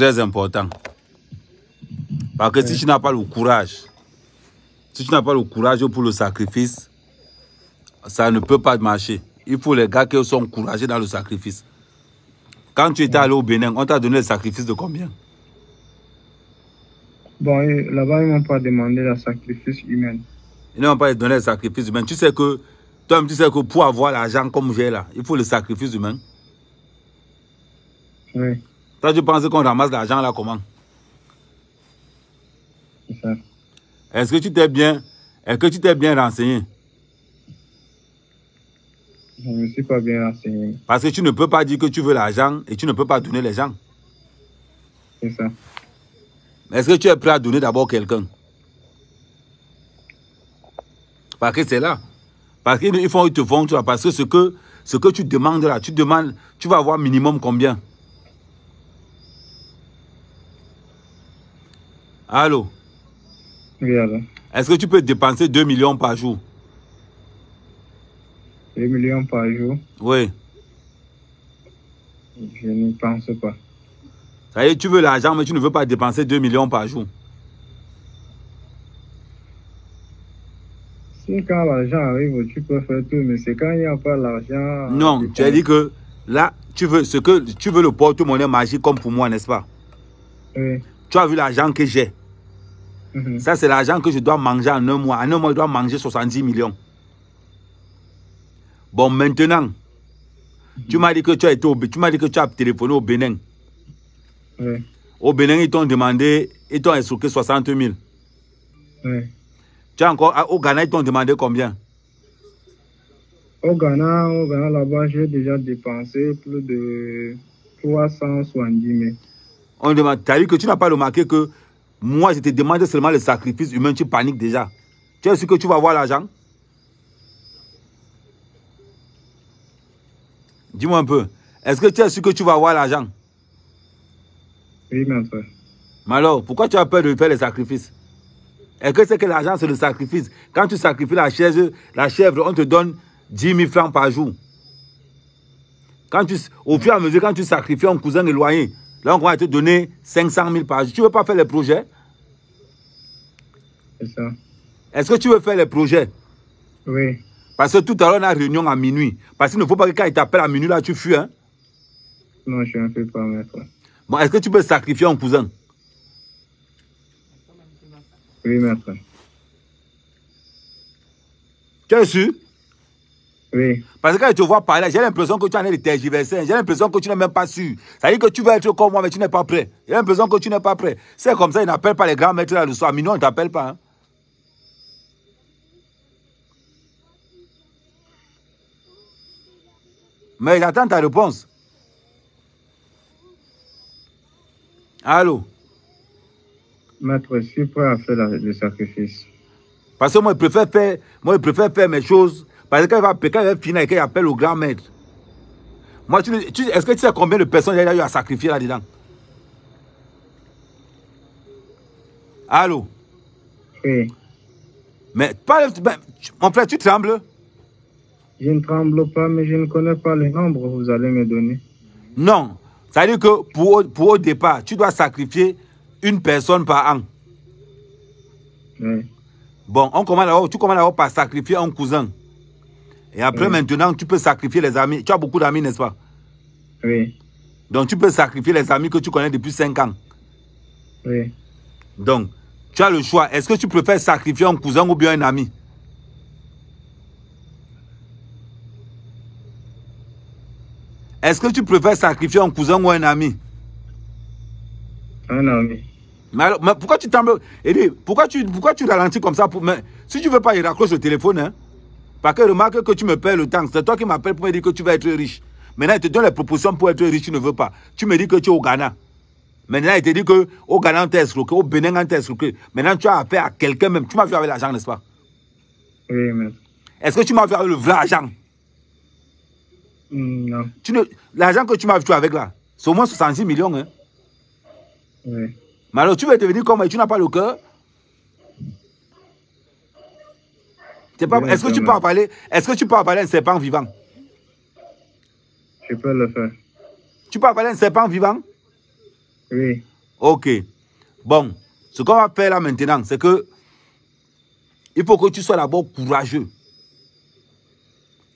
très important. Parce que si tu n'as pas le courage, si tu n'as pas le courage pour le sacrifice, ça ne peut pas marcher. Il faut les gars qui sont courageux dans le sacrifice. Quand tu étais allé au Bénin, on t'a donné le sacrifice de combien? Bon, là-bas, ils m'ont pas demandé le sacrifice humain. Ils n'ont pas donné le sacrifice humain. Tu sais que, toi tu sais que pour avoir l'argent comme j'ai là, il faut le sacrifice humain. Oui, Toi, tu penses qu'on ramasse l'argent là comment. Est-ce que tu t'es bien, est-ce que tu t'es bien renseigné? Je ne me suis pas bien renseigné. Parce que tu ne peux pas dire que tu veux l'argent et tu ne peux pas donner les gens. C'est ça. Est-ce que tu es prêt à donner d'abord quelqu'un? Parce que c'est là. Parce qu'ils font, ils te font, tu vois, parce que ce que, ce que tu demandes là, tu demandes, tu vas avoir minimum combien? Allô? Oui, alors. Est-ce que tu peux dépenser 2 millions par jour? 2 millions par jour, Oui. je n'y pense pas. Ça y est, tu veux l'argent, mais tu ne veux pas dépenser 2 millions par jour. Si quand l'argent arrive, tu peux faire tout, mais c'est quand il n'y a pas l'argent. Non, tu as dit que là, tu veux, ce que, tu veux le porte-monnaie magique comme pour moi, n'est-ce pas? Oui. Tu as vu l'argent que j'ai. Mhm. Ça, c'est l'argent que je dois manger en un mois. En un mois, je dois manger 70 millions. Bon, maintenant, tu m'as dit que tu as été au, tu m'as dit que tu as téléphoné au Bénin. Oui. Au Bénin, ils t'ont demandé, ils t'ont escroqué 60 000. Oui. Tu as encore, au Ghana, ils t'ont demandé combien? Au Ghana, au Ghana là-bas, j'ai déjà dépensé plus de 370 000. On demande, tu as dit que tu n'as pas remarqué que moi, je te demandais seulement le sacrifice humain, tu paniques déjà. Tu es sûr que tu vas avoir l'argent? Dis-moi un peu. Est-ce que tu es sûr que tu vas avoir l'argent? Oui, maître. Mais alors, pourquoi tu as peur de faire les sacrifices? Est-ce que c'est que l'argent, c'est le sacrifice? Quand tu sacrifies la chèvre, la chèvre, on te donne 10 000 francs par jour. Quand tu, au fur et à mesure, quand tu sacrifies un cousin éloigné, là, on va te donner 500 000 par jour. Tu ne veux pas faire les projets? C'est ça. Est-ce que tu veux faire les projets? Oui. Parce que tout à l'heure, on a réunion à minuit. Parce qu'il ne faut pas que quand il t'appelle à minuit, là, tu fuis. Hein? Non, je ne fais pas, maître. Bon, est-ce que tu peux sacrifier un cousin? Oui, maître. Tu es sûr? Oui. Parce que quand je te vois parler, j'ai l'impression que tu en es de tergiverser. J'ai l'impression que tu n'es même pas sûr. Ça veut dire que tu veux être comme moi, mais tu n'es pas prêt. J'ai l'impression que tu n'es pas prêt. C'est comme ça, ils n'appellent pas les grands maîtres là le soir. Minuit, on ne t'appelle pas. hein? Mais j'attends ta réponse. Allô? Maître, je suis prêt à faire le sacrifice. Parce que moi, je préfère faire, moi, je préfère faire mes choses. Parce que quand il va, quand il va finir et qu'il appelle au grand maître. Moi, tu, tu- est-ce que tu sais combien de personnes il y a eu à sacrifier là-dedans? Allô? Oui. Mais, pas, tu- mon frère, tu trembles? Je ne tremble pas, mais je ne connais pas le nombre que vous allez me donner. Non. Ça veut dire que pour, au- pour au départ, tu dois sacrifier une personne par an. Oui. Bon, on commence d'abord- tu commences d'abord par sacrifier un cousin. Et après, Oui. maintenant, tu peux sacrifier les amis. Tu as beaucoup d'amis, n'est-ce pas? Oui. Donc, tu peux sacrifier les amis que tu connais depuis 5 ans. Oui. Donc, tu as le choix. Est-ce que tu préfères sacrifier un cousin ou bien un ami? Est-ce que tu préfères sacrifier un cousin ou un ami Un ami. mais, alors- mais pourquoi tu Eddie, pourquoi tu, pourquoi tu ralentis comme ça pour, mais, Si tu ne veux pas, il raccroche le téléphone. Hein? Parce que remarque que tu me perds le temps. C'est toi qui m'appelles pour me dire que tu vas être riche. Maintenant, il te donne les propositions pour être riche, tu ne veux pas. Tu me dis que tu es au Ghana. Maintenant, il te dit qu'au Ghana, on t'a escroqué, au Bénin, on t'a escroqué. Maintenant, tu as affaire à quelqu'un même. Tu m'as vu avec l'argent, n'est-ce pas? Oui, maître. Est-ce que tu m'as vu avec le vrai argent? Non. Tu ne- L'argent que tu m'as vu avec là, c'est au moins 66 millions. Hein? Oui. Mais alors, tu veux devenir comme tu n'as pas le cœur Est-ce que tu peux en parler Est-ce que tu peux en parler un serpent vivant? Je peux le faire. Tu peux en parler un serpent vivant? Oui. Ok. Bon, ce qu'on va faire là maintenant, c'est que il faut que tu sois d'abord courageux.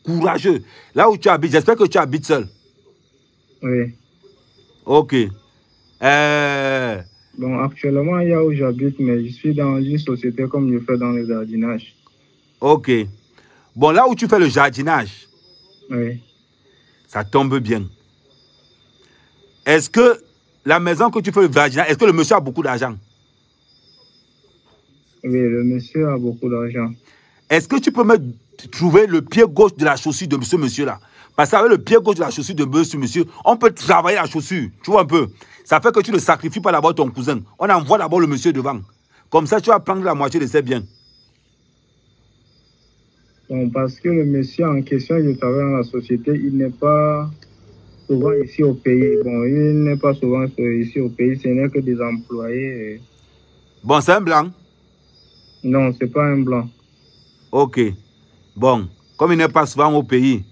Courageux. Là où tu habites, j'espère que tu habites seul. Oui. Ok. Euh, Bon, actuellement, il y a où j'habite, mais je suis dans une société comme je fais dans le jardinage. ok. Bon, là où tu fais le jardinage, Oui. ça tombe bien. Est-ce que la maison que tu fais le jardinage, est-ce que le monsieur a beaucoup d'argent? Oui, le monsieur a beaucoup d'argent. Est-ce que tu peux me trouver le pied gauche de la chaussure de ce monsieur-là Parce qu'avec le pied gauche de la chaussure de ce monsieur, on peut travailler la chaussure. Tu vois un peu? Ça fait que tu ne sacrifies pas d'abord ton cousin. On envoie d'abord le monsieur devant. Comme ça, tu vas prendre la moitié de ses biens. Bon, parce que le monsieur en question, je travaille dans la société, il n'est pas souvent ici au pays. Bon, il n'est pas souvent ici au pays, ce n'est que des employés. Bon, c'est un blanc. Non, c'est pas un blanc. Ok. Bon, comme il n'est pas souvent au pays,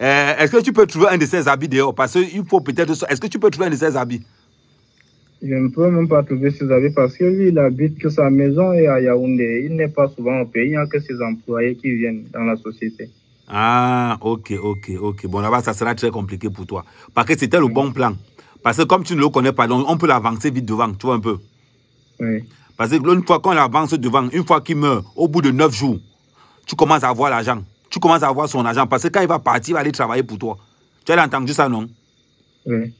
euh, est-ce que tu peux trouver un de ses habits dehors? Parce qu'il faut peut-être... Est-ce que tu peux trouver un de ses habits? Je ne peux même pas trouver ses habits parce que lui, il habite que sa maison est à Yaoundé. Il n'est pas souvent au pays, il n'y a que ses employés qui viennent dans la société. Ah, ok, ok, ok. Bon, là-bas, ça sera très compliqué pour toi. Parce que c'était le bon plan. Parce que comme tu ne le connais pas, donc on peut l'avancer vite devant, tu vois un peu. Oui. Parce que une fois qu'on avance devant, une fois qu'il meurt, au bout de neuf jours, tu commences à avoir l'argent. Tu commences à avoir son argent. Parce que quand il va partir, il va aller travailler pour toi. Tu as entendu ça, non? Oui.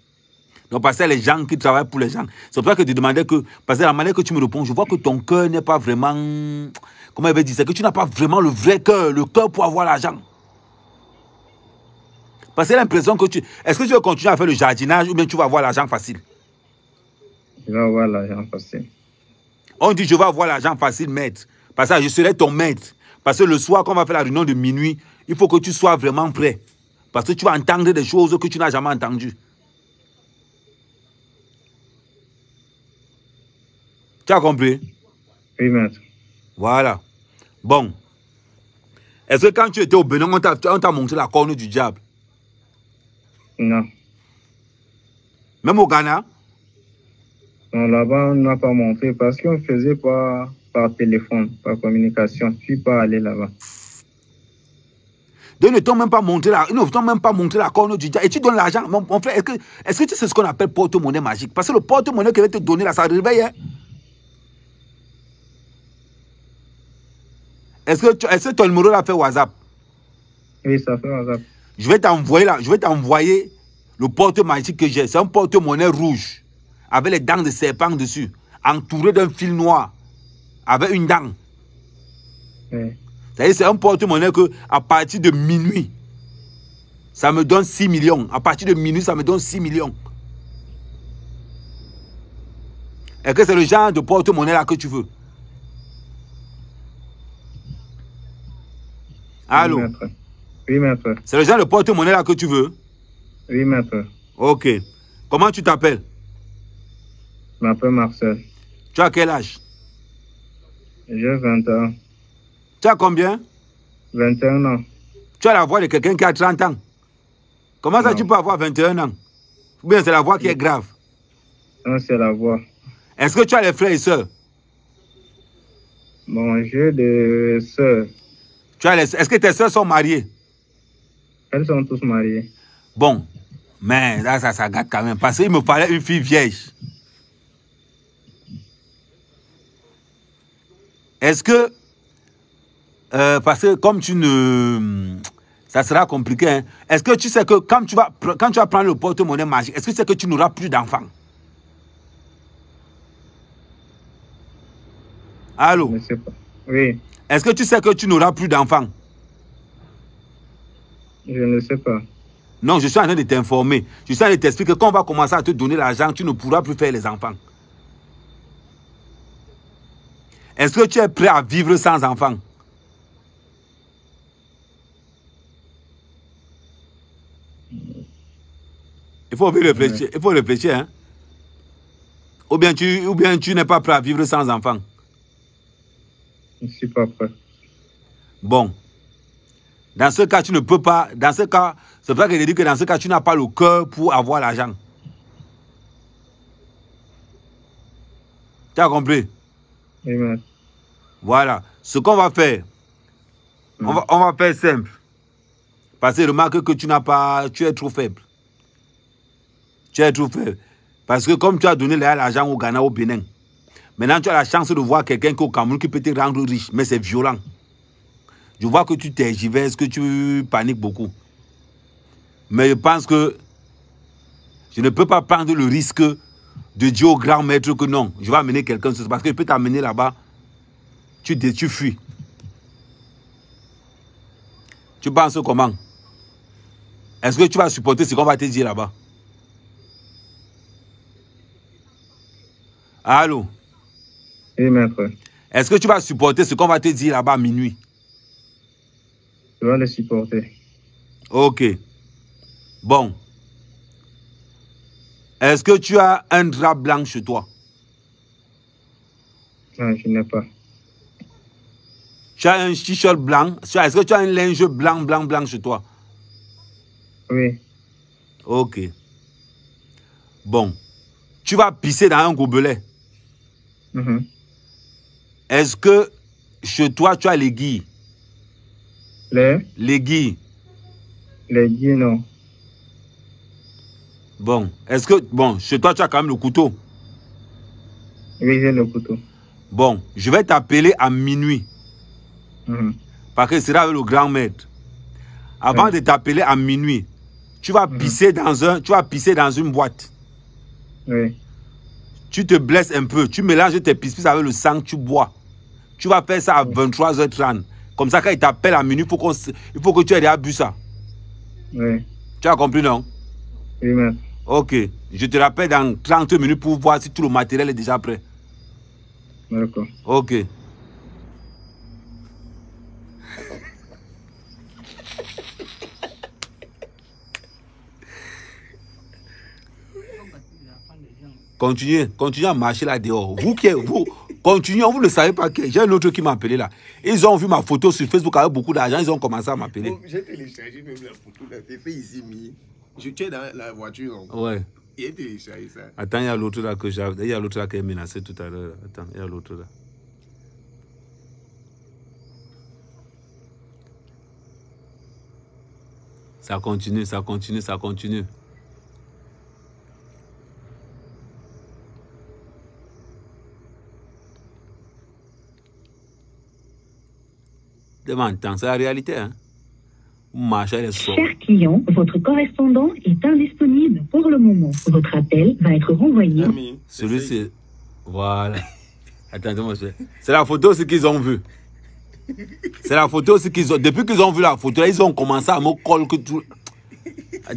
Donc, parce que les gens qui travaillent pour les gens. C'est pour ça que tu demandais que, parce que la manière que tu me réponds, je vois que ton cœur n'est pas vraiment. Comment il va dire C'est que tu n'as pas vraiment le vrai cœur, le cœur pour avoir l'argent. Parce que l'impression que tu. Est-ce que tu veux continuer à faire le jardinage ou bien tu vas avoir l'argent facile? Je vais avoir l'argent facile. On dit je vais avoir l'argent facile, maître. Parce que je serai ton maître. Parce que le soir, quand on va faire la réunion de minuit, il faut que tu sois vraiment prêt. Parce que tu vas entendre des choses que tu n'as jamais entendues. Tu as compris? Oui, maître. Voilà. Bon. Est-ce que quand tu étais au Bénin, on t'a on t'a montré la corne du diable? Non. Même au Ghana? Non, là-bas, on n'a pas montré parce qu'on faisait par, par téléphone, par communication. Je ne suis pas allé là-bas. Donc, ne t'ont même pas montré la, ils ne t'ont même pas montré la corne du diable. Et tu donnes l'argent. Mon, mon frère, est-ce que, est-ce que tu sais ce qu'on appelle porte-monnaie magique? Parce que le porte-monnaie qu'il va te donner là, ça réveille. hein. Est-ce que, tu- est-ce que ton numéro l'a fait WhatsApp? Oui, ça fait WhatsApp. Je vais t'envoyer là, je vais t'envoyer le porte magique que j'ai. C'est un porte-monnaie rouge avec les dents de serpent dessus, entouré d'un fil noir avec une dent. Oui. C'est-à-dire c'est un porte-monnaie que à partir de minuit, ça me donne 6 millions. À partir de minuit, ça me donne 6 millions. Est-ce que c'est le genre de porte-monnaie là que tu veux? Allô? Oui, maître. Oui, maître. C'est le genre de porte-monnaie là que tu veux? Oui, maître. Ok. Comment tu t'appelles? Je m'appelle Marcel. Tu as quel âge? J'ai 20 ans. Tu as combien? 21 ans. Tu as la voix de quelqu'un qui a 30 ans. Comment ça Non. tu peux avoir 21 ans? Ou bien c'est la voix qui est grave? Non, c'est la voix. Est-ce que tu as les frères et sœurs? Bon, j'ai des sœurs. Tu as les... Est-ce que tes sœurs sont mariées? Elles sont tous mariées. Bon, mais là, ça, ça gâte quand même. Parce qu'il me fallait une fille vierge. Est-ce que, euh, parce que comme tu ne, ça sera compliqué. hein. Est-ce que tu sais que quand tu vas, quand tu vas prendre le porte-monnaie magique, est-ce que tu sais que tu n'auras plus d'enfants? Allô? Je ne sais pas. Oui, Est-ce que tu sais que tu n'auras plus d'enfants? Je ne sais pas. Non, je suis en train de t'informer. Je suis en train de t'expliquer que quand on va commencer à te donner l'argent, tu ne pourras plus faire les enfants. Est-ce que tu es prêt à vivre sans enfants Il faut réfléchir. Il faut réfléchir. Hein? Ou bien tu, ou bien tu n'es pas prêt à vivre sans enfants. Je ne suis pas prêt. Bon. Dans ce cas, tu ne peux pas. Dans ce cas, c'est pour ça que je dis que dans ce cas, tu n'as pas le cœur pour avoir l'argent. Tu as compris? Voilà. Ce qu'on va faire, on, va, faire simple. Parce que remarque que tu n'as pas, tu es trop faible. Tu es trop faible. Parce que comme tu as donné l'argent au Ghana, au Bénin, maintenant tu as la chance de voir quelqu'un qui au Cameroun qui peut te rendre riche, mais c'est violent. Je vois que tu tergiverses, que tu paniques beaucoup. Mais je pense que je ne peux pas prendre le risque de dire au grand maître que non, je vais amener quelqu'un, parce que je peux t'amener là-bas, tu, tu fuis. Tu penses comment? Est-ce que tu vas supporter ce qu'on va te dire là-bas? Allô? Oui, maître. Est-ce que tu vas supporter ce qu'on va te dire là-bas à minuit? Je vais le supporter. Ok. Bon. Est-ce que tu as un drap blanc chez toi? Non, je n'ai pas. Tu as un t-shirt blanc Est-ce que tu as un linge blanc, blanc, blanc chez toi? Oui. Ok. Bon. Tu vas pisser dans un gobelet. Mhm. Est-ce que chez toi, tu as l'aiguille Les, L'aiguille. les guilles, non. Bon. Est-ce que, bon, chez toi, tu as quand même le couteau? Oui, j'ai le couteau. Bon, je vais t'appeler à minuit. Mhm. Parce que ce sera avec le grand maître. Avant de t'appeler à minuit, tu vas pisser dans un, tu vas pisser dans une boîte. Oui. Tu te blesses un peu, tu mélanges tes pis avec le sang, tu bois. Tu vas faire ça à 23h30. Comme ça, quand il t'appelle à minuit, faut, il faut que tu aies déjà bu ça. Oui. Tu as compris, non? Ok. Je te rappelle dans 30 minutes pour voir si tout le matériel est déjà prêt. D'accord. Ok. Continuez, continuez à marcher là dehors. Vous qui êtes- vous, continuez, vous ne savez pas que j'ai un autre qui m'a appelé là. Ils ont vu ma photo sur Facebook avec beaucoup d'argent, ils ont commencé à m'appeler. J'ai téléchargé même la photo, là, fait ici. Je tiens dans la voiture. Ouais. J'ai téléchargé ça. Attends, il y a l'autre là que j'avais. Il y a l'autre là qui est menacé tout à l'heure. Attends, il y a l'autre là. Ça continue, ça continue, ça continue. Temps, c'est la réalité. Hein? Vous marchez les sorts. Cher client, votre correspondant est indisponible pour le moment. Votre appel va être renvoyé. Ami, Celui-ci. Voilà. Attendez-moi, je- c'est la photo aussi qu'ils ont vue. C'est la photo aussi qu'ils ont. Depuis qu'ils ont vu la photo, là, ils ont commencé à me coller que tout.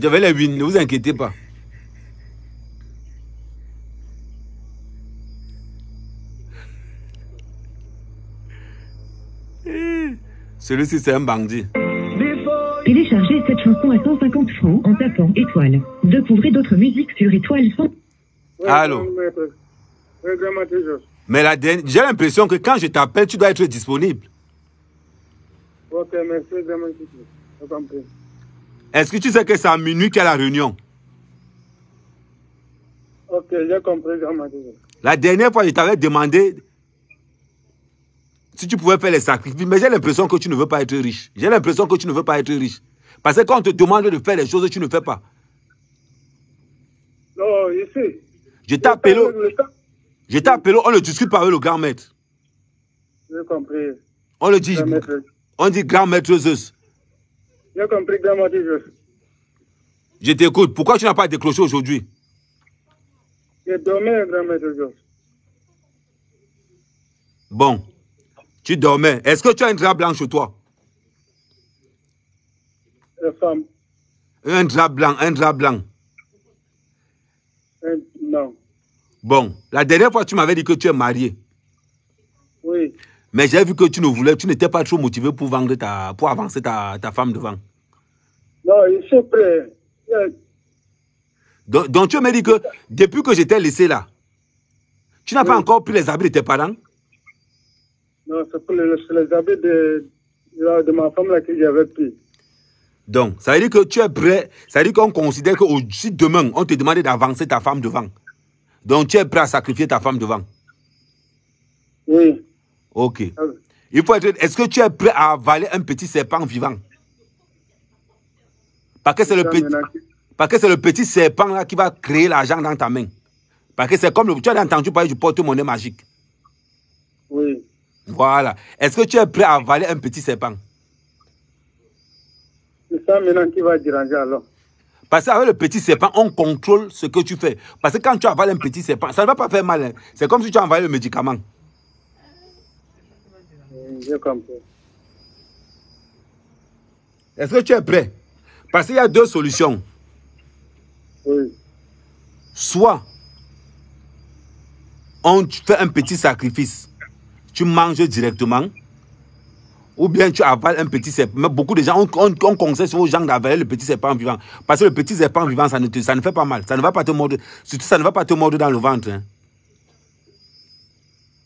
Je vais les win, ne vous inquiétez pas. Celui-ci, c'est un bandit. À 150 francs en tapant étoile. Découvrez d'autres musiques sur étoile 100. Allô? Mais la dernière- j'ai l'impression que quand je t'appelle, tu dois être disponible. Ok, merci. Est-ce que tu sais que c'est à minuit qu'il y a la réunion? Ok, j'ai compris. La dernière fois, je t'avais demandé si tu pouvais faire les sacrifices, mais j'ai l'impression que tu ne veux pas être riche. J'ai l'impression que tu ne veux pas être riche. Parce que quand on te demande de faire les choses, tu ne fais pas. Non, ici. Je t'ai appelé, Le temps- je t'ai appelé, on ne discute pas avec le grand maître. J'ai compris. On le dit, Grand maître. on dit grand maître Zeus. J'ai compris, grand maître Jos. Je t'écoute. Pourquoi tu n'as pas décroché aujourd'hui? J'ai dormi, grand maître Jos. Bon, tu dormais. Est-ce que tu as un drap blanc chez toi? Les femmes. Un drap blanc, un drap blanc. Non. Bon, la dernière fois, tu m'avais dit que tu es marié. Oui. Mais j'ai vu que tu ne voulais, tu n'étais pas trop motivé pour vendre ta, pour avancer ta, ta femme devant. Non, il suis prêt. Il- Donc, donc tu me dis que depuis que je t'ai laissé là, tu n'as pas encore pris les habits de tes parents? Non, c'est pour les habits de, de, de ma femme là que j'avais pris. Donc, ça veut dire que tu es prêt, ça veut dire qu'on considère que si demain, on te demandait d'avancer ta femme devant, donc tu es prêt à sacrifier ta femme devant. Oui. Ok. Ah, Il faut être. Est-ce que tu es prêt à avaler un petit serpent vivant? Parce que c'est le petit. Parce que c'est le petit serpent là qui va créer l'argent dans ta main. Parce que c'est comme le, tu as entendu parler du porte-monnaie magique. Oui. Voilà. Est-ce que tu es prêt à avaler un petit serpent? C'est ça maintenant qui va déranger alors. Parce qu'avec le petit serpent, on contrôle ce que tu fais. Parce que quand tu avales un petit serpent, ça ne va pas faire mal. hein. C'est comme si tu envoyé le médicament. J'ai compris. Est-ce que tu es prêt? Parce qu'il y a deux solutions. Oui. Soit on fait un petit sacrifice, tu manges directement, ou bien tu avales un petit serpent. Mais beaucoup de gens, on, on, on conseille aux gens d'avaler le petit serpent vivant. Parce que le petit serpent vivant, ça ne, te- ça ne fait pas mal. Ça ne va pas te mordre. Surtout, ça ne va pas te mordre dans le ventre. hein.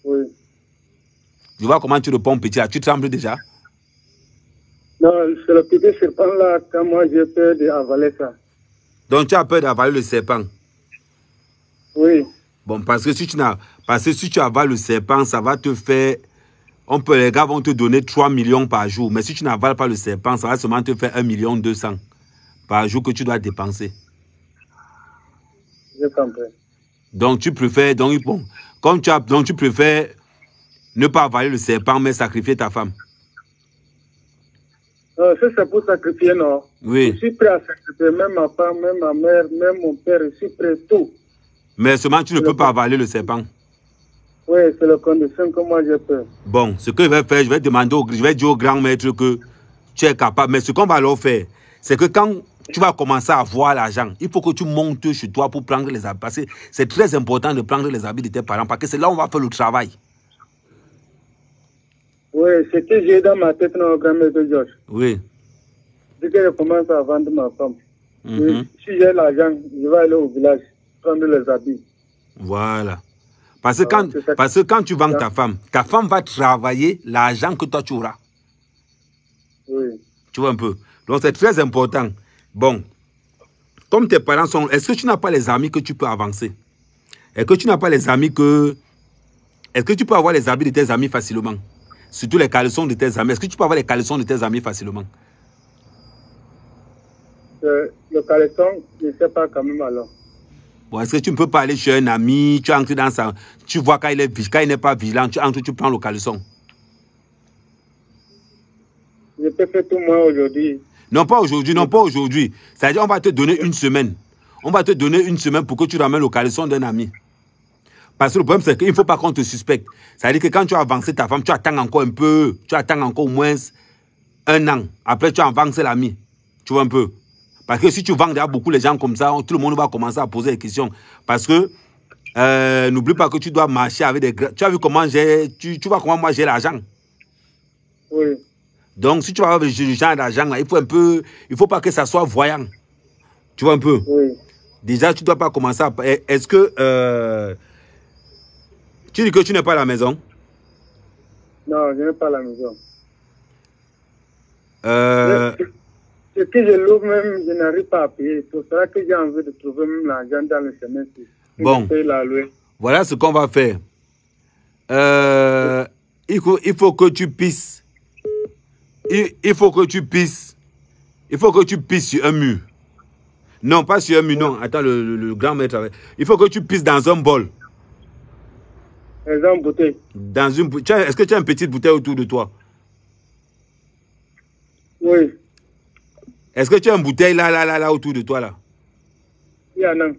Oui. Tu vois comment tu réponds, petit là? Tu trembles déjà? Non, c'est le petit serpent là, quand moi j'ai peur d'avaler ça. Donc tu as peur d'avaler le serpent? Oui. Bon, parce que si tu n'as, parce que si tu avales le serpent, ça va te faire, on peut, les gars vont te donner 3 millions par jour. Mais si tu n'avales pas le serpent, ça va seulement te faire 1 million 200 par jour que tu dois dépenser. J'ai compris. Donc tu préfères, donc bon, comme tu as, donc tu préfères ne pas avaler le serpent, mais sacrifier ta femme. Non, ça c'est pour sacrifier, non. Je Oui, suis prêt à sacrifier, même ma femme, même ma mère, même mon père, je suis prêt tout. mais seulement tu ne peux pas avaler le serpent. Oui, c'est la condition que moi j'ai peur. Bon, ce que je vais faire, je vais demander, au, je vais dire au grand maître que tu es capable. Mais ce qu'on va leur faire, c'est que quand tu vas commencer à avoir l'argent, il faut que tu montes chez toi pour prendre les habits. Parce que c'est très important de prendre les habits de tes parents, parce que c'est là où on va faire le travail. Oui, ce que j'ai dans ma tête, non, grand-mère de Georges. Oui. Dès que je commence à vendre ma femme, Mhm. si j'ai l'argent, je vais aller au village, prendre les habits. Voilà. Parce que, Ah, quand, parce que quand tu vends ta femme, ta femme va travailler l'argent que toi tu auras. Oui. Tu vois un peu. Donc c'est très important. Bon, comme tes parents sont... Est-ce que tu n'as pas les amis que tu peux avancer? Est-ce que tu n'as pas les amis que... Est-ce que tu peux avoir les habits de tes amis facilement? Surtout les caleçons de tes amis. Est-ce que tu peux avoir les caleçons de tes amis facilement? Euh, le caleçon, je ne sais pas quand même alors. Bon, est-ce que tu ne peux pas aller chez un ami, tu entres dans sa... Tu vois quand il est, quand il n'est pas vigilant, tu entres, tu prends le caleçon. Je peux faire tout moi aujourd'hui. Non, pas aujourd'hui, non, pas aujourd'hui. C'est-à-dire, on va te donner une semaine. On va te donner une semaine pour que tu ramènes le caleçon d'un ami. Parce que le problème, c'est qu'il ne faut pas qu'on te suspecte. C'est-à-dire que quand tu as avancé ta femme, tu attends encore un peu. Tu attends encore au moins un an. Après, tu as avancé l'ami. Tu vois un peu. Parce que si tu vends déjà beaucoup les gens comme ça, tout le monde va commencer à poser des questions. Parce que, euh, n'oublie pas que tu dois marcher avec des... Tu as vu comment j'ai... Tu, tu vois comment moi j'ai l'argent Oui. donc, si tu vas avoir du genre d'argent, il faut un peu, il faut pas que ça soit voyant. Tu vois un peu? Oui. Déjà, tu dois pas commencer à. est- Est-ce que euh, tu dis que tu n'es pas à la maison? Non, je n'ai pas la maison. Euh, Ce que je loue même, je n'arrive pas à payer. C'est pour cela que j'ai envie de trouver même l'argent dans le semestre. Pour Bon. la. Voilà ce qu'on va faire. Euh, il, faut, il faut que tu pisses. Il, il faut que tu pisses. Il faut que tu pisses sur un mur. Non, pas sur un mur, non. Attends, le, le- le grand maître. Il faut que tu pisses dans un bol. Exemple, bouteille. Dans une, bou- tu as- Est-ce que tu as une petite bouteille autour de toi? Oui. Est-ce que tu as une bouteille là, là, là, là, autour de toi, là? Il y en a.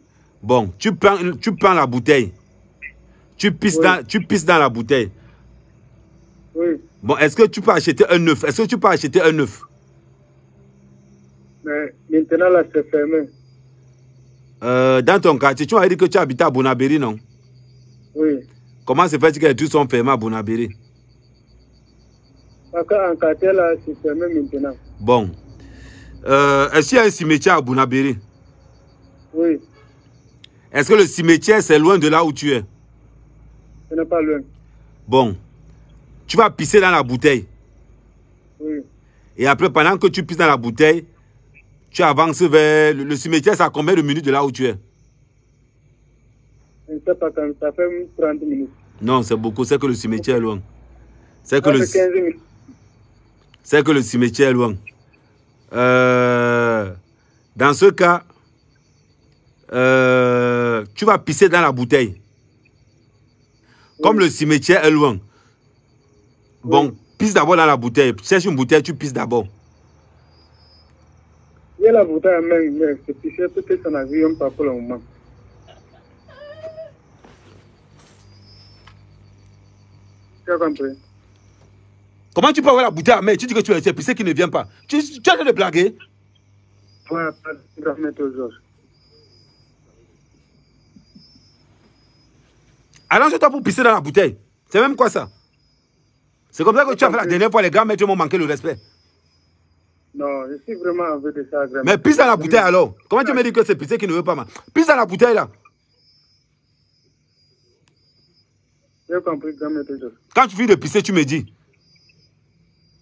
Bon, tu prends, tu prends la bouteille. Tu pisses, Oui. dans, tu pisses dans la bouteille. Oui. Bon, est-ce que tu peux acheter un œuf? Est-ce que tu peux acheter un œuf? Mais maintenant, là, c'est fermé. Euh, Dans ton quartier, tu m'as dit que tu habites à Bonabéry, non? Oui. Comment se fait-il que les trucs sont fermés à Bonabéry Parce qu'en quartier, là, c'est fermé maintenant. Bon. Euh, Est-ce qu'il y a un cimetière à Bonabéry Oui. Est-ce que le cimetière, c'est loin de là où tu es? Ce n'est pas loin. Bon. Tu vas pisser dans la bouteille. Oui. Et après, pendant que tu pisses dans la bouteille, tu avances vers... Le, le cimetière, c'est à combien de minutes de là où tu es? Je ne sais pas quand, ça fait 30 minutes. Non, c'est beaucoup. C'est que le cimetière est loin. C'est que, le, fait 15 minutes. c'est que le cimetière est loin. Euh, dans ce cas, euh, tu vas pisser dans la bouteille. Comme le cimetière est loin. Bon, pisse d'abord dans la bouteille. Cherche une bouteille, tu pisses d'abord. Il y a la bouteille main, mais c'est piché, peut-être ça n'a vu pas pour le moment. Tu as compris? Comment tu peux avoir la bouteille à main? Tu dis que tu es pissé qui ne vient pas. Tu, tu as de blaguer Ouais. Allonge-toi pour pisser dans la bouteille. C'est même quoi ça? C'est comme ça que tu as fait la dernière fois, les grands maîtres m'ont manqué le respect. Non, je suis vraiment envie de ça. grand Mais pisse dans la bouteille alors. Comment tu me dis que c'est pissé qui ne veut pas man Pisse dans la bouteille là. J'ai compris, grand. Quand tu finis de pisser, tu me dis.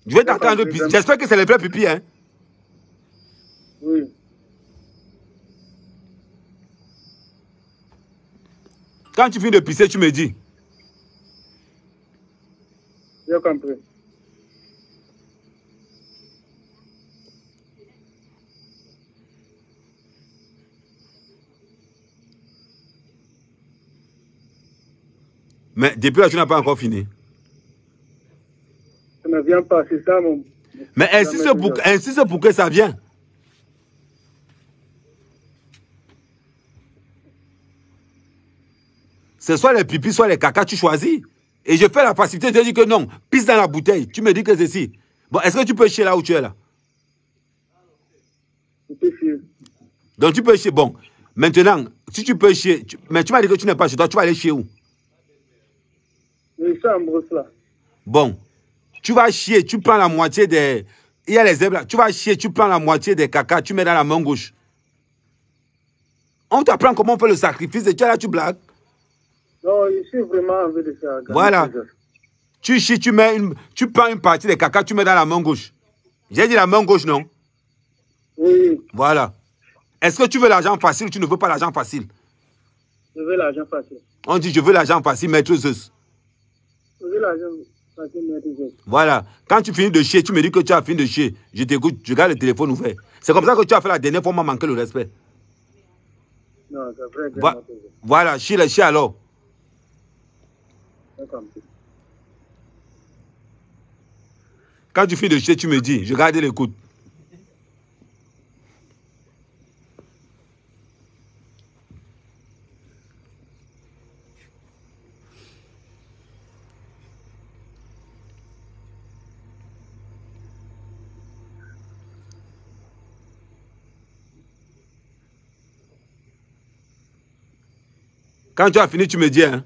Je vais t'entendre pisser. J'espère que c'est les vrais pipis, hein. Oui. Quand tu finis de pisser, tu me dis. J'ai compris. Mais depuis là, tu n'as pas encore fini. Vient pas, c'est ça mon. Mais insiste pour, insiste pour que ça vienne. C'est soit les pipis, soit les caca, tu choisis. Et je fais la facilité, je te dis que non, pisse dans la bouteille. Tu me dis que c'est si. Bon, est-ce que tu peux chier là où tu es là? Donc tu peux chier. Bon, maintenant, si tu peux chier, tu- mais tu m'as dit que tu n'es pas chez toi, tu vas aller chier où? En brosse là. Bon, tu vas chier, tu prends la moitié des. Il y a les zèbres là. Tu vas chier, tu prends la moitié des caca, tu mets dans la main gauche. On t'apprend comment on fait le sacrifice et tu là, tu blagues. Non, je suis vraiment envie de grand Voilà. Tu chies, tu mets une, tu prends une partie des caca, tu mets dans la main gauche. J'ai dit la main gauche, non? Oui, Voilà. Est-ce que tu veux l'argent facile ou tu ne veux pas l'argent facile? Je veux l'argent facile. On dit je veux l'argent facile, maître Zeus. Je veux l'argent facile. Voilà. Quand tu finis de chier, tu me dis que tu as fini de chier. Je t'écoute, je garde le téléphone ouvert. C'est comme ça que tu as fait la dernière fois, on m'a manqué le respect. Non, c'est vrai, grand Voi- maître Georges. Voilà, chie le chien alors. Quand tu finis de chier, tu me dis, je garde l'écoute. Quand tu as fini, tu me dis, hein.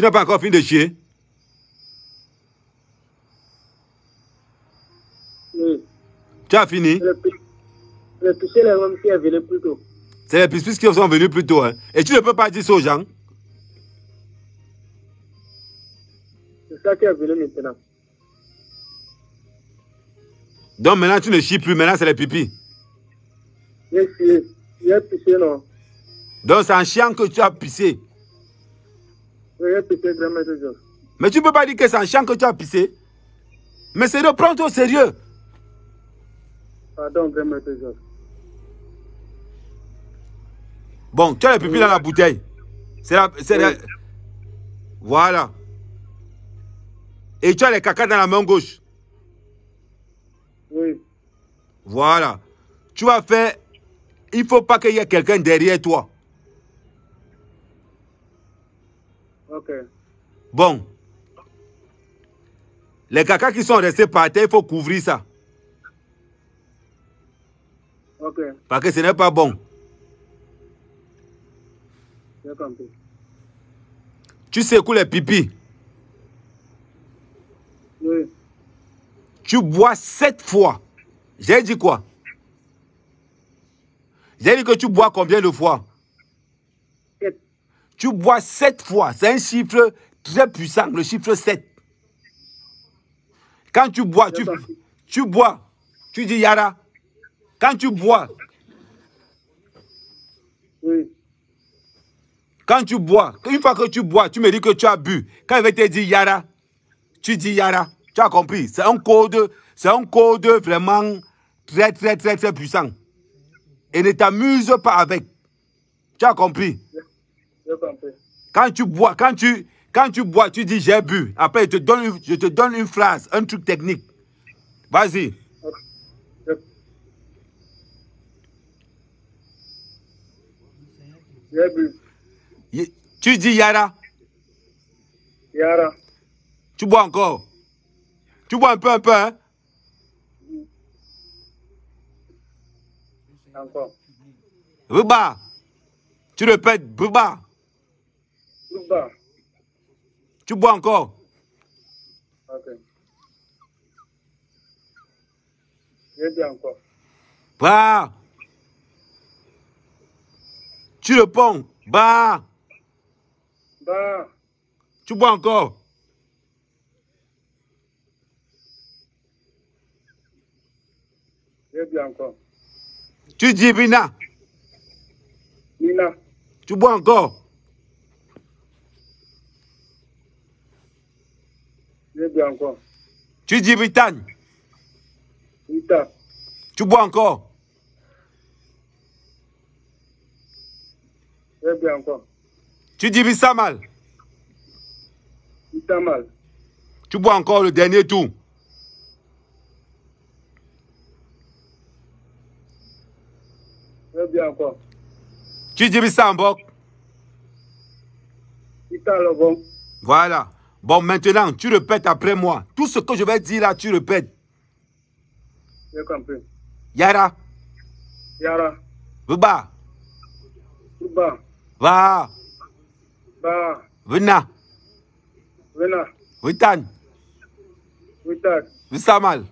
Tu n'as pas encore fini de chier? Oui. Tu as fini? Le pi- le piché, les hommes qui venu plus tôt. C'est les pistes qui sont venus plus tôt. Hein. Et tu ne peux pas dire ça aux gens? C'est ça qui est venu maintenant. Donc maintenant, tu ne chies plus. Maintenant, c'est les pipis. J'ai essayé. J'ai piché, non. Donc c'est en chiant que tu as pissé. J'ai Georges. Mais tu ne peux pas dire que c'est en chiant que tu as pissé. Mais c'est de prendre au sérieux. Pardon, grand maître Georges. Bon, tu as les pipis dans la bouteille. C'est la, la- Voilà. Et tu as les caca dans la main gauche. Oui. Voilà. Tu vas faire. Il ne faut pas qu'il y ait quelqu'un derrière toi. Ok. Bon. Les caca qui sont restés par terre, il faut couvrir ça. Ok. Parce que ce n'est pas bon. Tu secoues les pipis. Oui. Tu bois sept fois. J'ai dit quoi? J'ai dit que tu bois combien de fois? Tu bois sept fois. C'est un chiffre très puissant, le chiffre 7. Quand tu bois, tu, tu bois, tu dis Yara. Quand tu bois, Oui. quand tu bois, une fois que tu bois, tu me dis que tu as bu. Quand il va te dire Yara, tu dis Yara. Tu as compris C'est un code, c'est un code vraiment très, très, très, très puissant. Et ne t'amuse pas avec. Tu as compris. Quand tu bois, quand tu, quand tu bois, tu dis j'ai bu. Après, je te donne, une- je te donne une phrase, un truc technique. Vas-y. J'ai- bu. Tu dis Yara. Yara. Tu bois encore. Tu bois un peu, un peu, hein Encore. Ruba. Tu répètes, Ruba. Tu bois encore? Ok. J'ai dit encore. Bah. Tu réponds. Bah. Bah. Tu bois encore? J'ai dit encore. Tu dis Bina. Nina. Tu bois encore? Encore. Tu dis Britagne. Ita. Tu bois encore. J'ai dit encore. Tu dis Bissamal. Itamal. Tu bois encore le dernier tour. J'ai dit encore. Tu dis Bissambok. Voilà. Bon, maintenant, tu répètes après moi. Tout ce que je vais dire là, tu répètes. J'ai compris. Yara. Yara. Ruba. Luba. Va. Ba. Vina. Vena. Britagne. Witak. Bissamal.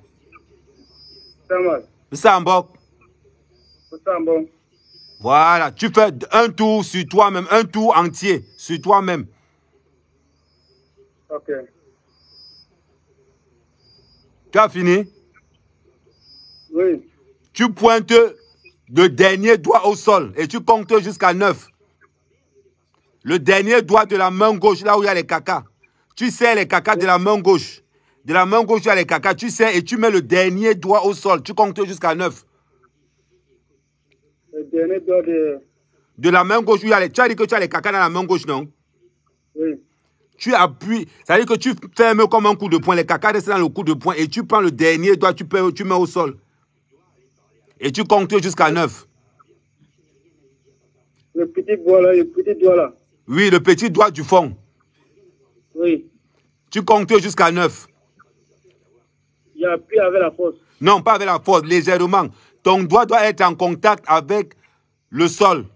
Tamal. Bissambok. Utambon. Voilà. Tu fais un tour sur toi-même. Un tour entier sur toi-même. Ok. Tu as fini? Oui. Tu pointes le dernier doigt au sol et tu comptes jusqu'à 9. Le dernier doigt de la main gauche, là où il y a les cacas. Tu serres les cacas de la main gauche. De la main gauche, il y a les cacas. Tu serres et tu mets le dernier doigt au sol. Tu comptes jusqu'à 9. Le dernier doigt de. De la main gauche, où il y a les... tu as dit que tu as les cacas dans la main gauche, non? Oui. Tu appuies. Ça veut dire que tu fermes comme un coup de poing. Les cacas restent dans le coup de poing et tu prends le dernier doigt, tu, peux- tu mets au sol. Et tu comptes jusqu'à 9. Le petit doigt là, le petit doigt là. Oui, le petit doigt du fond. Oui. Tu comptes jusqu'à 9. Il appuie avec la force. Non, pas avec la force, légèrement. Ton doigt doit être en contact avec le sol.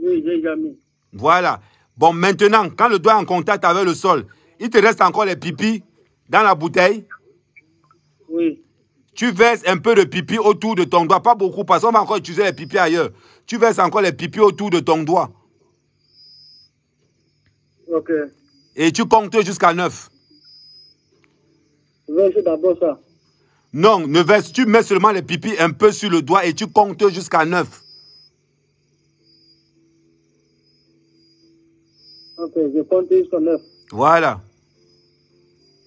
Oui, j'ai mis. Voilà. Bon, maintenant, quand le doigt est en contact avec le sol, il te reste encore les pipis dans la bouteille. Oui. Tu verses un peu de pipi autour de ton doigt. Pas beaucoup, parce qu'on va encore utiliser les pipis ailleurs. Tu verses encore les pipis autour de ton doigt. Ok. Et tu comptes jusqu'à 9. Je vais essayer d'abord ça. Non, ne verse, tu mets seulement les pipis un peu sur le doigt et tu comptes jusqu'à 9. Ok, je compte jusqu'à 9. Voilà.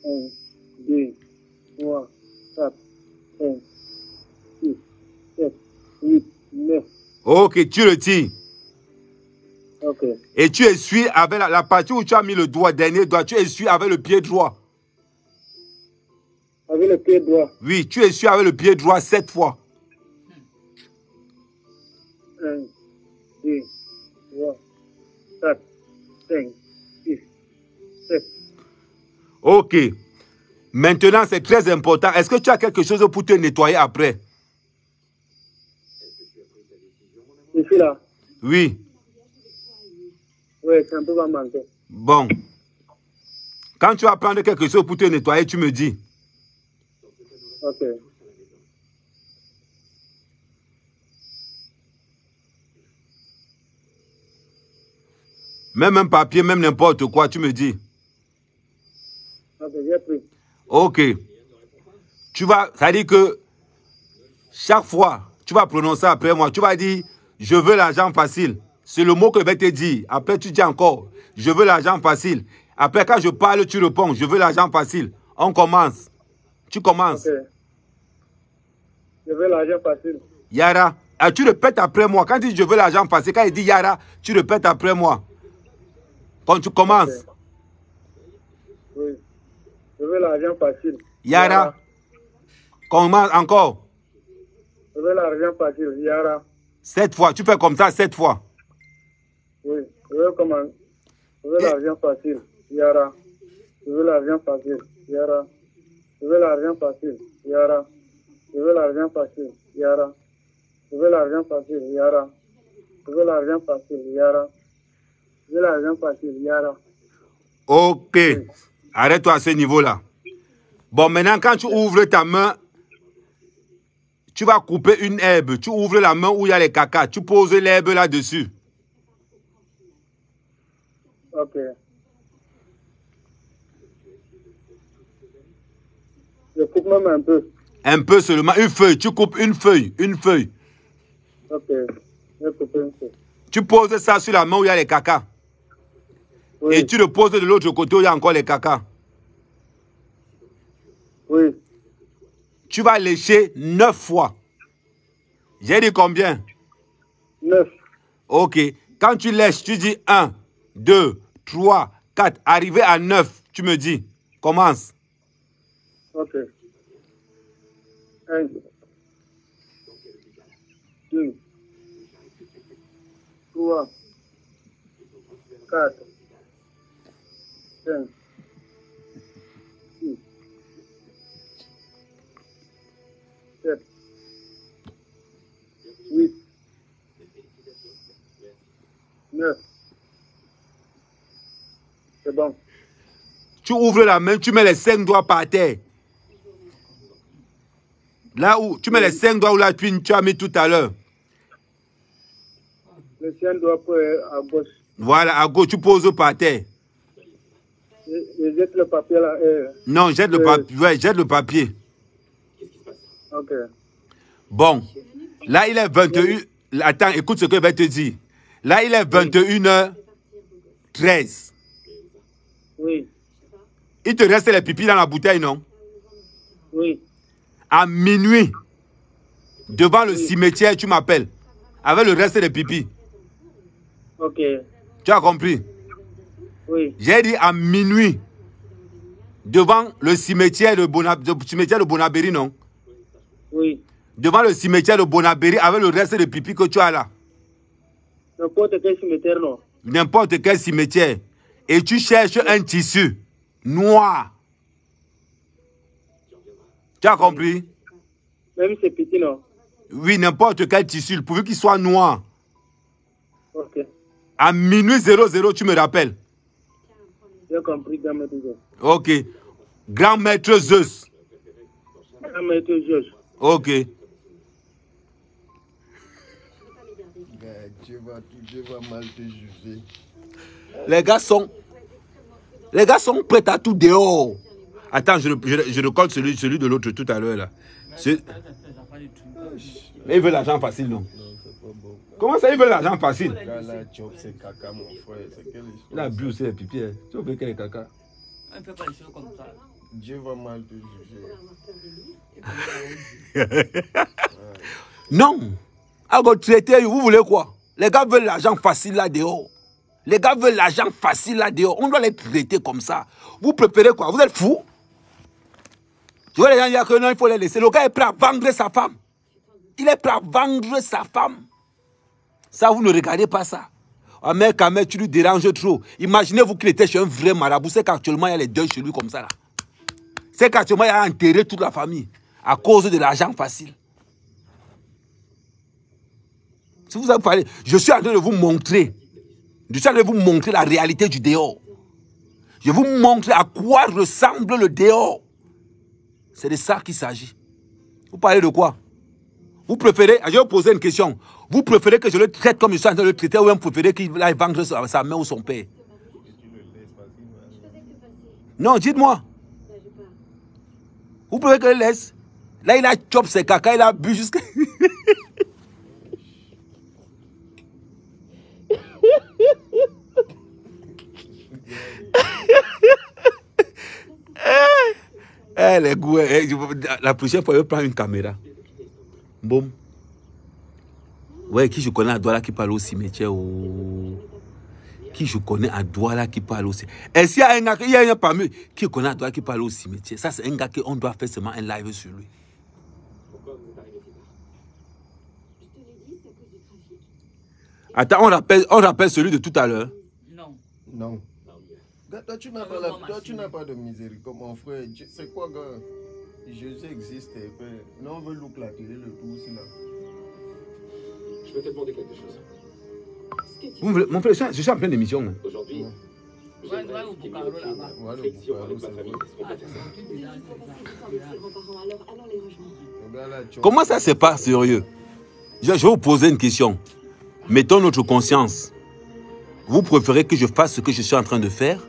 1, 2, 3, 4, 5, 6, 7, 8, 9. Ok, tu le tires. Ok. Et tu essuies avec la, la partie où tu as mis le doigt, dernier doigt, tu essuies avec le pied droit. Avec le pied droit. Oui, tu essuies avec le pied droit sept fois. 1, 2, 3, 4, 5, 6, 7. Ok. Maintenant, c'est très important. Est-ce que tu as quelque chose pour te nettoyer après? Je suis là. Oui. Oui, c'est un peu va manquer. Bon. Quand tu vas prendre quelque chose pour te nettoyer, tu me dis. Ok. Même un papier, même n'importe quoi, tu me dis. Ok. Tu vas, ça dit que chaque fois, tu vas prononcer après moi, tu vas dire, je veux l'argent facile. C'est le mot que je vais te dire. Après, tu dis encore, je veux l'argent facile. Après, quand je parle, tu réponds, je veux l'argent facile. On commence. Tu commences. Je veux l'argent facile. Yara, ah, tu répètes après moi. Quand tu dis je veux l'argent facile, quand il dit Yara, tu répètes après moi. Quand tu commences. Oui. Je veux l'argent facile. Yara, commence encore. Je veux l'argent facile. Yara. Sept fois. Tu fais comme ça sept fois. Oui. Je veux comment Je veux l'argent facile. Yara. Je veux l'argent facile. Yara. Je veux l'argent facile. Yara. Je veux l'argent facile. Yara. Je veux l'argent facile. Yara. Je veux l'argent facile. Yara. Ok. Arrête-toi à ce niveau-là. Bon, maintenant, quand tu ouvres ta main, tu vas couper une herbe. Tu ouvres la main où il y a les caca. Tu poses l'herbe là-dessus. Ok. Je coupe même un peu. Un peu seulement. Une feuille. Tu coupes une feuille. Une feuille. Ok. Je coupe un peu. Tu poses ça sur la main où il y a les caca. Et tu le poses de l'autre côté où il y a encore les cacas. Oui. Tu vas lécher neuf fois. J'ai dit combien? Neuf. Ok. Quand tu lèches, tu dis 1, 2, 3, 4. Arrivé à 9, tu me dis. Commence. Ok. 1, 2, 3, 4. Tiens. Six. Sept. Huit. Neuf. C'est bon. Tu ouvres la main, tu mets les cinq doigts par terre. Là où tu mets les cinq doigts où la tu, tu as mis tout à l'heure. Les cinq doigts euh, à gauche. Voilà, à gauche, tu poses par terre. Je, je jette le papier là. euh, Non, jette le Euh. papier. Ouais, jette le papier. ok. Bon. Là, il est 21. Attends, écoute ce que je vais te dire. Là, il est 21h13. Oui, Il te reste les pipis dans la bouteille, non? Oui, À minuit, devant le cimetière, tu m'appelles. Avec le reste des pipis. ok. Tu as compris? Oui, J'ai dit à minuit, devant le cimetière de, Bona- de- cimetière de Bonabéry, non? Oui. Devant le cimetière de Bonabéry, avec le reste des pipis que tu as là. N'importe quel cimetière, non. N'importe quel cimetière. Et tu cherches un tissu noir. Tu as compris? Même c'est petit, non. Oui, n'importe quel tissu, pourvu qu'il soit noir. Ok. À minuit 00, tu me rappelles. J'ai compris, gamme toujours. Ok. Grand maître Zeus. Gamme toujours. Ok. Gars, Dieu va, Dieu va mal te juger. Les gars sont. Les gars sont prêts à tout dehors. Attends, je, je, je recolle celui, celui de l'autre tout à l'heure là. Mais ils veulent l'argent facile, non Non, c'est pas bon. Comment ça, ils veulent l'argent facile? Gars, là, job, c'est caca, mon frère. C'est quelle histoire Il a bu aussi les pipi. hein. Tu veux quel est caca? On ne fait pas les choses comme ça. Dieu va mal te juger. Non. À votre traité, vous voulez quoi? Les gars veulent l'argent facile là dehors. Les gars veulent l'argent facile là dehors. On doit les traiter comme ça. Vous préférez quoi? Vous êtes fous? Tu vois les gens dire que non, il faut les laisser. Le gars est prêt à vendre sa femme. Il est prêt à vendre sa femme. Ça, vous ne regardez pas ça. Ah, mais quand même, tu lui déranges trop. Imaginez-vous qu'il était chez un vrai marabout. C'est qu'actuellement, il y a les deuils chez lui comme ça là. C'est qu'actuellement, il a enterré toute la famille à cause de l'argent facile. Si vous avez parlé, je suis en train de vous montrer Je suis allé vous montrer la réalité du dehors. Je vous montrer à quoi ressemble le dehors. C'est de ça qu'il s'agit. Vous parlez de quoi? Vous préférez, je vais vous poser une question. Vous préférez que je le traite comme je suis en train de le traiter ou vous préférez qu'il aille vendre sa, mère ou son père? Non, dites-moi. Vous préférez que je le laisse Là, il a chop ses caca, il a bu jusqu'à... Eh, les goûts, eh, la prochaine fois, je vais prendre une caméra. Boum. Ouais, qui je connais à Douala qui parle au cimetière ou... Qui je connais à Douala qui parle au cimetière. Est-ce qu'il y a un gars, il y a un parmi qui je connais à Douala qui parle au cimetière? Ça, c'est un gars qu'on doit faire seulement un live sur lui. Attends, on rappelle, on rappelle celui de tout à l'heure. Non. Non. Toi, tu n'as pas, la- toi, tu n'as pas de miséricorde, mon frère. C'est quoi, gars? Jésus existe. Là, on veut la télé, le tout aussi, là. Je vais te demander quelque chose. Vous voulez- Mon frère, je suis- en pleine émission. hein. Aujourd'hui, qui avec ma famille. Comment ça, c'est pas sérieux? Je, je vais vous poser une question. Mettons notre conscience. Vous préférez que je fasse ce que je suis en train de faire?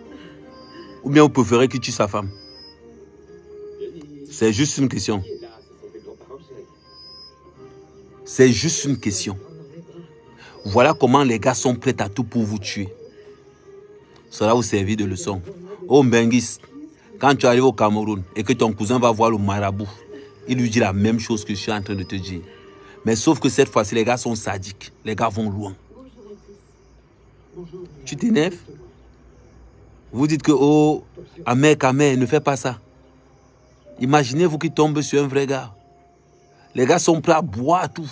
Ou bien vous préférez qu'il tue sa femme? C'est juste une question. C'est juste une question. Voilà comment les gars sont prêts à tout pour vous tuer. Cela vous servir de leçon. Oh Mbengis, quand tu arrives au Cameroun et que ton cousin va voir le marabout, il lui dit la même chose que je suis en train de te dire. Mais sauf que cette fois-ci, les gars sont sadiques. Les gars vont loin. Tu t'énerves? Vous dites que, oh, Amer, Kamer, ne fais pas ça. Imaginez-vous qu'il tombe sur un vrai gars. Les gars sont prêts à boire tout.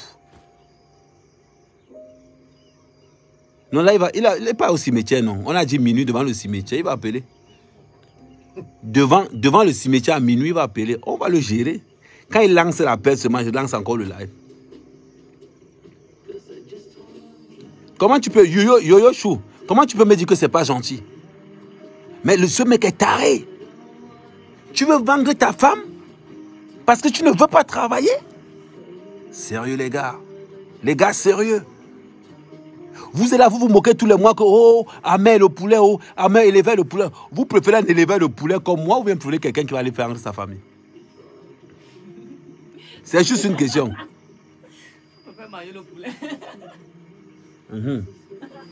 Non, là, il va, il n'est pas au cimetière, non. On a dit minuit devant le cimetière, il va appeler. Devant, devant le cimetière à minuit, il va appeler. On va le gérer. Quand il lance l'appel seulement, je lance encore le live. Comment tu peux, yo-yo, yo-yo chou, comment tu peux me dire que c'est pas gentil? Mais le, ce mec est taré. Tu veux vendre ta femme parce que tu ne veux pas travailler? Sérieux, les gars. Les gars, sérieux. Vous êtes là, vous vous moquez tous les mois que, oh, Amel le poulet, oh, Amel élevait le poulet. Vous préférez un éleveur de poulet comme moi ou bien préférez quelqu'un qui va aller faire sa famille? C'est juste une question. On peut manger le poulet. Mhm.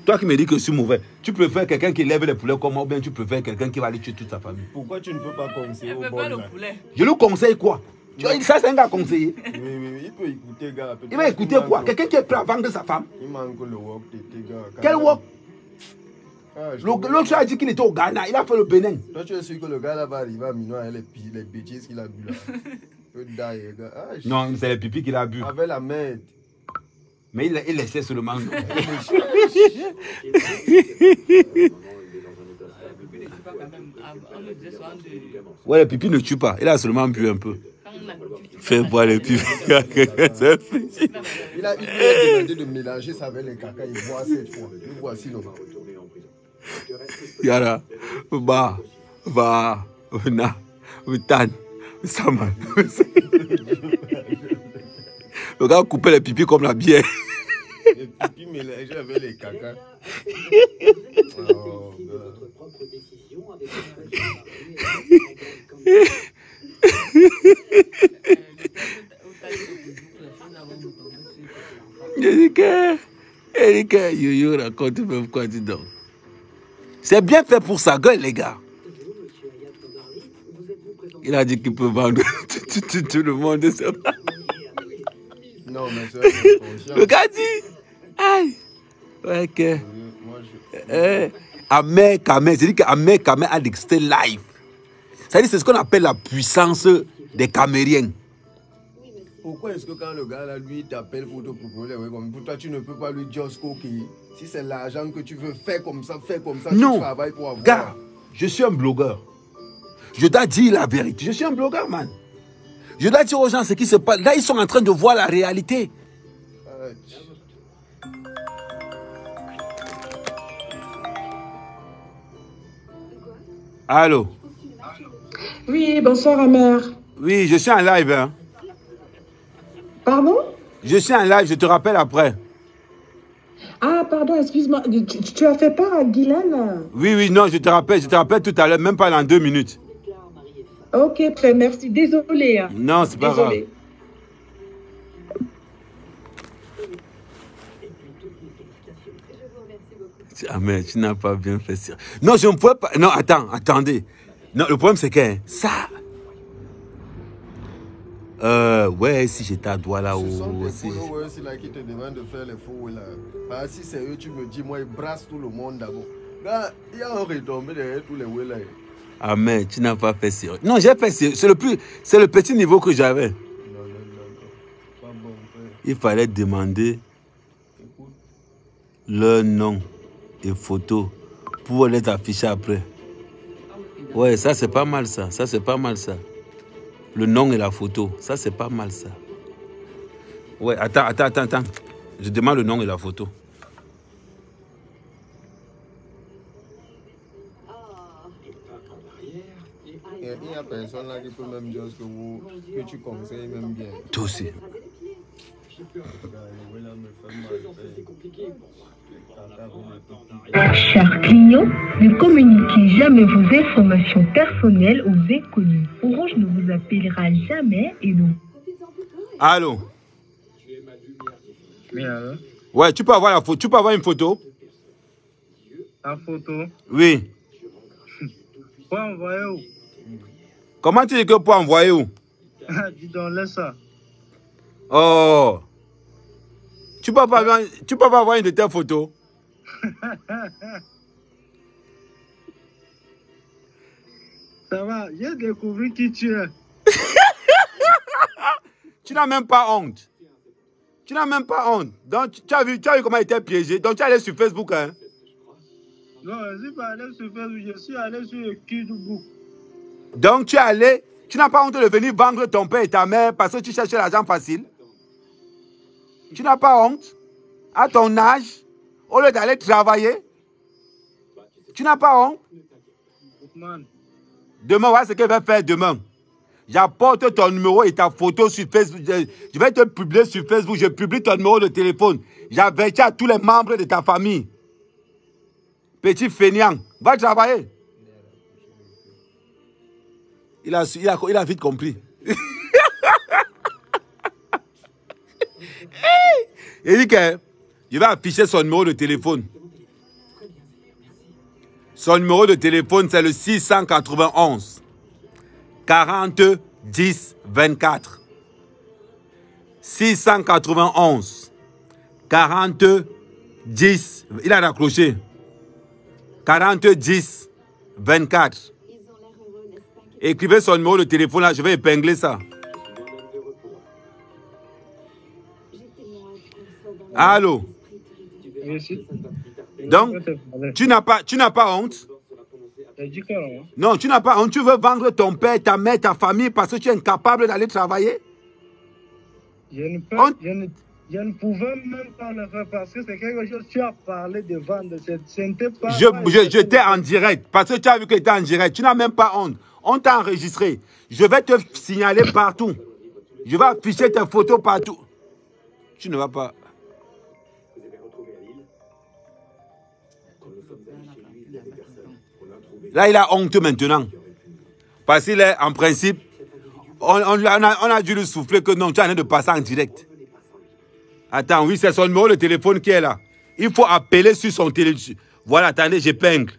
Toi qui me dis que je suis mauvais, tu préfères quelqu'un qui élève les poulets comme moi ou bien tu préfères quelqu'un qui va aller tuer toute sa famille? Pourquoi tu ne peux pas conseiller au bon le poulet. Je lui conseille quoi? Tu vois, Ça, c'est un gars conseillé. Oui, oui, oui, il peut écouter, gars. Il va écouter quoi? Quelqu'un qui est prêt à vendre sa femme Il manque le walk, t'étais, gars. Quand Quel walk Ah. L'autre a dit qu'il était au Ghana, il a fait le Bénin. Toi, tu es sûr que le gars là va arriver à minuit avec les, les bêtises qu'il a bu là. Die, gars. Ah, je- Non, c'est les pipis qu'il a bu. Avec la merde. Mais il, il laissait seulement. De. Ouais, le pipi ne tue pas. Il a seulement bu un peu. Quand on a tu- tu- Fais boire le pipi. C'est fait. Il a, demandé de mélanger ça avec les caca. Il boit cette fois. Nous voici non. Yara, ba, ba, na, tan, sama. Le gars coupait les pipis comme la bière. Les pipis mélangés avec les caca. Oh, euh. Je dis que, je dis que Yo-Yo raconte même quoi dis donc. C'est bien fait pour sa gueule, les gars. Il a dit qu'il peut vendre tout, tout- tout- le monde. Non, mais c'est. Le gars dit, aïe, ouais, que, je... eh, Amer Kamer, c'est-à-dire qu'Amer Kamer a l'extrait live. C'est-à-dire c'est ce qu'on appelle la puissance des Camériens pourquoi est-ce que quand le gars là, lui, t'appelle pour te proposer, pour toi, tu ne peux pas lui dire ce qu'il Si c'est l'argent que tu veux, faire comme ça, faire comme ça, non. tu travailles pour avoir. Gars, je suis un blogueur. Je dois dire la vérité. Je suis un blogueur, man. Je dois dire aux gens ce qui se passe. Là, ils sont en train de voir la réalité. Allô? Oui, bonsoir, mère. Oui, je suis en live. Hein. Pardon? Je suis en live, je te rappelle après. Ah, pardon, excuse-moi. Tu, as fait peur à Guylaine? Oui, oui, non, je te rappelle, je te rappelle tout à l'heure, même pas dans deux minutes. Ok, très merci. Désolée. hein. Non, c'est pas grave. Ah, mais tu n'as pas bien fait ça. Non, je ne pouvais pas. Non, attends, attendez. Non, le problème, c'est que ça. Euh, ouais, si j'étais à Douala Ce sont ou. des si- followers là qui te demandent de faire les faux là. Ah, si c'est eux, tu me dis, moi, ils brassent tout le monde d'abord. Là, il y a un retombé derrière tous les ouais là. Ah, mais tu n'as pas fait sérieux. Non, j'ai fait sérieux. C'est le, plus... c'est le petit niveau que j'avais. Non, non, non, non. Pas bon, frère. Il fallait demander Écoute, leur nom et photo pour les afficher après. Ouais, ça c'est pas mal ça. Ça c'est pas mal ça. Le nom et la photo. Ça c'est pas mal ça. Ouais, attends, attends, attends, attends. Je demande le nom et la photo. il y a- il y a personne là qui peut même dire ce que, vous, que tu conseilles même bien. Toi aussi. Chers clients, ne communiquez jamais vos informations personnelles aux inconnus. Orange ne vous appellera jamais et nous Allô? Oui, Ouais, tu peux avoir la photo. Tu peux avoir une photo? La photo? Oui. Faut envoyer où? Comment tu dis que pour envoyer où? Dis donc, laisse ça. Oh. Tu peux pas avoir, tu peux pas avoir une de tes photos? Ça va, j'ai découvert qui tu es. Tu n'as même pas honte. Tu n'as même pas honte. Donc, tu- as vu, tu as vu comment il était piégé. Donc, tu es allé sur Facebook, hein? Non, je suis pas allé sur Facebook, je suis allé sur Kidbook. Donc, tu es allé, tu n'as pas honte de venir vendre ton père et ta mère parce que tu cherchais l'argent facile? Tu n'as pas honte. À ton âge, au lieu d'aller travailler, tu n'as pas honte? Demain, voilà ce qu'elle va faire demain. J'apporte ton numéro et ta photo sur Facebook. Je, vais te publier sur Facebook. Je publie ton numéro de téléphone. J'avertis à tous les membres de ta famille. Petit feignant, va travailler. Il a, il a vite compris. Il dit que je vais afficher son numéro de téléphone. Son numéro de téléphone, c'est le 691 40 10 24. 691 40 10. Il a raccroché. 40 10 24. Écrivez son numéro de téléphone là, je vais épingler ça. Allô? Donc, tu n'as pas, tu pas honte? Non, tu n'as pas honte. Tu veux vendre ton père, ta mère, ta famille parce que tu es incapable d'aller travailler? je ne, peux, On- je, ne, je ne pouvais même pas le faire parce que c'est quelque chose que tu as parlé de vendre. pas. Je, j'étais en direct parce que tu as vu que tu étais en direct. Tu n'as même pas honte. On t'a enregistré. Je vais te signaler partout. Je vais afficher tes photos partout. Tu ne vas pas. Là, il a honte maintenant. Parce qu'il est en principe. On, a- dû lui souffler que non, tu es en train de passer en direct. Attends, oui, c'est son numéro de téléphone qui est là. Il faut appeler sur son téléphone. Voilà, attendez, j'épingle.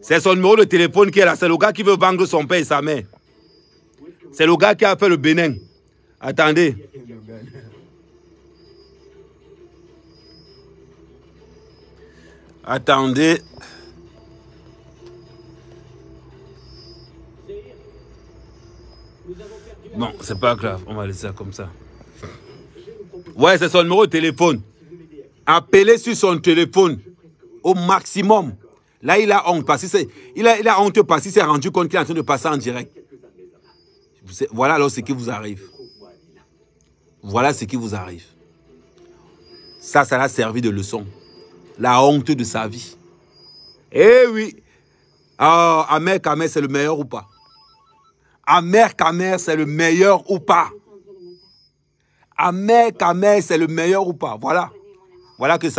C'est son numéro de téléphone qui est là. C'est le gars qui veut vendre son père et sa mère. C'est le gars qui a fait le Bénin. Attendez. Attendez. Bon, c'est pas grave. On va laisser ça comme ça. Ouais, c'est son numéro de téléphone. Appelez sur son téléphone au maximum. Là, il a honte parce c'est- il a, il a honte parce qu'il s'est rendu compte qu'il est en train de passer en direct. Voilà alors ce qui vous arrive. Voilà ce qui vous arrive. Ça, ça l'a servi de leçon. La honte de sa vie. Eh oui. Ah, Amer Kamer, c'est le meilleur ou pas? Amer Kamer, c'est le meilleur ou pas? Amer Kamer, c'est le meilleur ou pas? Voilà. Voilà que ça